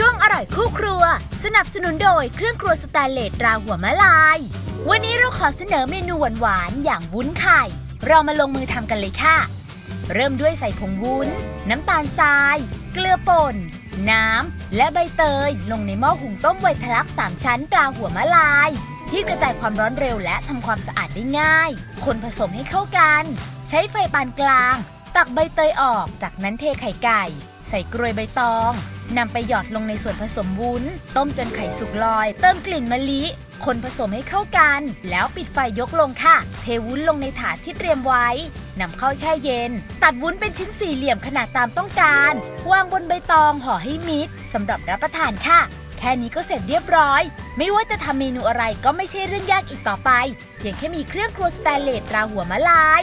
ช่วงอร่อยคู่ครัว สนับสนุนโดยเครื่องครัวสแตนเลสราหัวมะลาย วันนี้เราขอเสนอเมนูหวานๆอย่างวุ้นไข่ เรามาลงมือทำกันเลยค่ะ เริ่มด้วยใส่ผงวุ้น น้ำตาลทราย เกลือป่น น้ำ และใบเตย ลงในหม้อหุงต้มไวทะลักสามชั้นตราหัวมะลาย ที่กระจายความร้อนเร็วและทำความสะอาดได้ง่าย คนผสมให้เข้ากัน ใช้ไฟปานกลาง ตักใบเตยออก จากนั้นเทไข่ไก่ ใส่กรวยใบตอง นำไปหยอดลงในส่วนผสมวุ้น ต้มจนไข่สุกลอย เติมกลิ่นมะลิ คนผสมให้เข้ากัน แล้วปิดไฟยกลงค่ะ เทวุ้นลงในถาดที่เตรียมไว้นำเข้าแช่เย็น ตัดวุ้นเป็นชิ้นสี่เหลี่ยมขนาดตามต้องการ วางบนใบตองห่อให้มิดสำหรับรับประทานค่ะ แค่นี้ก็เสร็จเรียบร้อย ไม่ว่าจะทำเมนูอะไรก็ไม่ใช่เรื่องยากอีกต่อไป เพียงแค่มีเครื่องครัวสแตนเลสตราหัวมะลาย